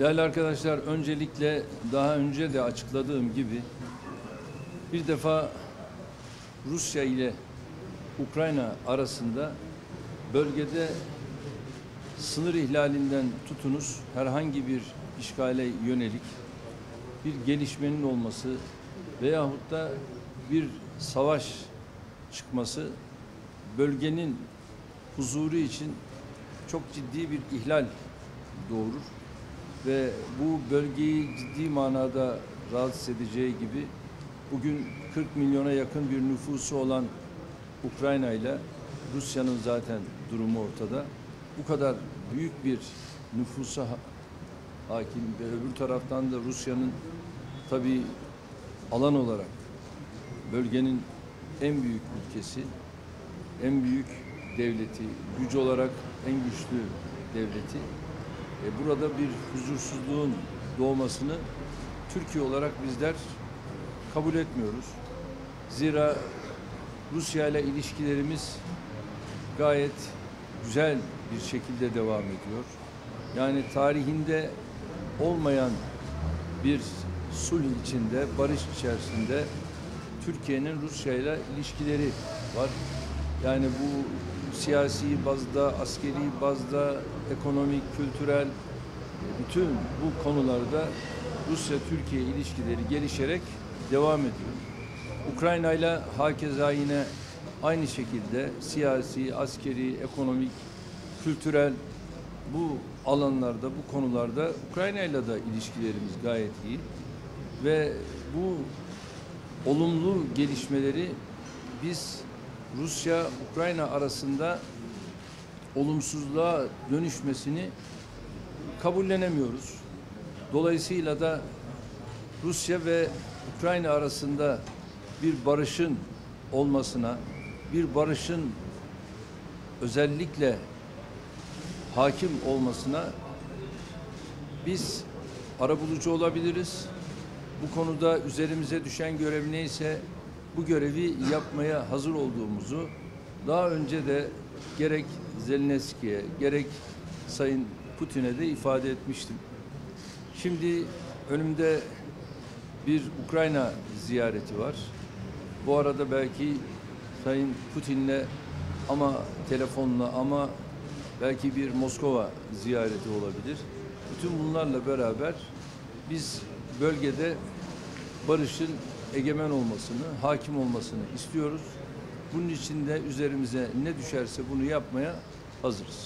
Değerli arkadaşlar, öncelikle daha önce de açıkladığım gibi bir defa Rusya ile Ukrayna arasında bölgede sınır ihlalinden tutunuz herhangi bir işgale yönelik bir gelişmenin olması veyahut da bir savaş çıkması bölgenin huzuru için çok ciddi bir ihlal doğurur ve bu bölgeyi ciddi manada rahatsız edeceği gibi bugün 40 milyona yakın bir nüfusu olan Ukrayna ile Rusya'nın zaten durumu ortada. Bu kadar büyük bir nüfusa ha- hakim ve öbür taraftan da Rusya'nın tabii alan olarak bölgenin en büyük ülkesi, en büyük devleti, güç olarak en güçlü devleti. E, burada bir huzursuzluğun doğmasını Türkiye olarak bizler kabul etmiyoruz. Zira Rusya ile ilişkilerimiz gayet güzel bir şekilde devam ediyor. Yani tarihinde olmayan bir sulh içinde, barış içerisinde Türkiye'nin Rusya ile ilişkileri var. Yani bu siyasi bazda, askeri bazda, ekonomik, kültürel bütün bu konularda Rusya-Türkiye ilişkileri gelişerek devam ediyor. Ukrayna ile hakeza yine aynı şekilde siyasi, askeri, ekonomik, kültürel bu alanlarda, bu konularda Ukrayna ile de ilişkilerimiz gayet iyi. Ve bu olumlu gelişmeleri biz Rusya-Ukrayna arasında olumsuzluğa dönüşmesini kabullenemiyoruz. Dolayısıyla da Rusya ve Ukrayna arasında bir barışın olmasına, bir barışın özellikle hakim olmasına biz arabulucu olabiliriz. Bu konuda üzerimize düşen görev neyse bu görevi yapmaya hazır olduğumuzu daha önce de gerek Zelenski'ye gerek Sayın Putin'e de ifade etmiştim. Şimdi önümde bir Ukrayna ziyareti var. Bu arada belki Sayın Putin'le ama telefonla ama belki bir Moskova ziyareti olabilir. Bütün bunlarla beraber biz bölgede barışın egemen olmasını, hakim olmasını istiyoruz. Bunun için de üzerimize ne düşerse bunu yapmaya hazırız.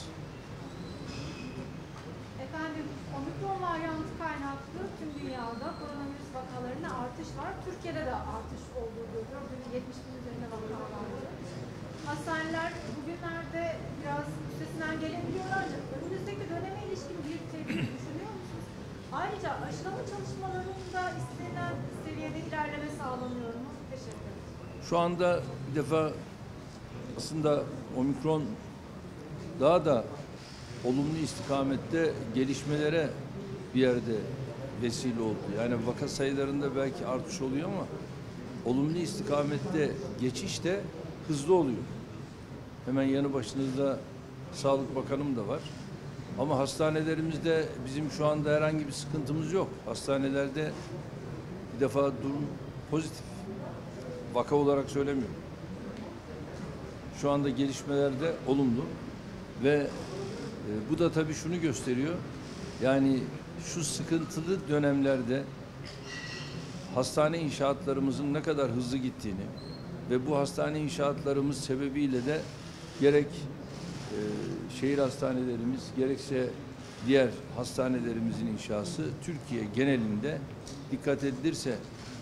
Efendim, omikron varyantı kaynaklı tüm dünyada koronavirüs vakalarında artış var. Türkiye'de de artış olduğu görülüyor. Bugün 70 bin üzerinde vaka vardı. Hastaneler bugünlerde biraz üstesinden gelebiliyorlar. ancak Önümüzdeki döneme ilişkin bir tedbir düşünüyor musunuz? Ayrıca aşılama çalışmalarında istenen seviyede ilerleme sağlanıyor. Şu anda bir defa aslında omikron daha da olumlu istikamette gelişmelere bir yerde vesile oldu. Yani vaka sayılarında belki artış oluyor ama olumlu istikamette geçiş de hızlı oluyor. Hemen yanı başınızda Sağlık Bakanım da var. Ama hastanelerimizde bizim şu anda herhangi bir sıkıntımız yok. Hastanelerde bir defa durum pozitif. Vaka olarak söylemiyorum. Şu anda gelişmelerde olumlu ve e, bu da tabii şunu gösteriyor. Yani şu sıkıntılı dönemlerde hastane inşaatlarımızın ne kadar hızlı gittiğini ve bu hastane inşaatlarımız sebebiyle de gerek e, şehir hastanelerimiz gerekse diğer hastanelerimizin inşası Türkiye genelinde dikkat edilirse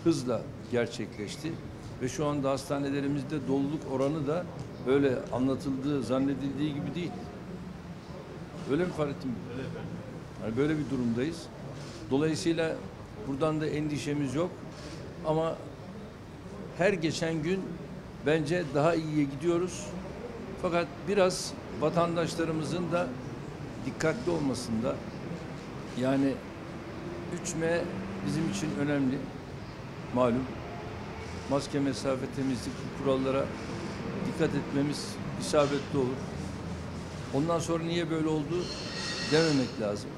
hızla gerçekleşti ve şu anda hastanelerimizde doluluk oranı da böyle anlatıldığı, zannedildiği gibi değil. Öyle mi Fahrettin Bey? Yani böyle bir durumdayız. Dolayısıyla buradan da endişemiz yok. Ama her geçen gün bence daha iyiye gidiyoruz. Fakat biraz vatandaşlarımızın da dikkatli olmasında yani 3M bizim için önemli. Malum maske, mesafe, temizlik kurallara dikkat etmemiz isabetli olur. Ondan sonra niye böyle oldu dememek lazım.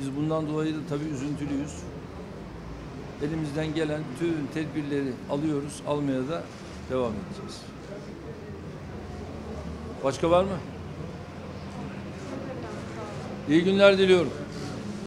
Biz bundan dolayı da tabii üzüntülüyüz. Elimizden gelen tüm tedbirleri alıyoruz, almaya da devam edeceğiz. Başka var mı? İyi günler diliyorum.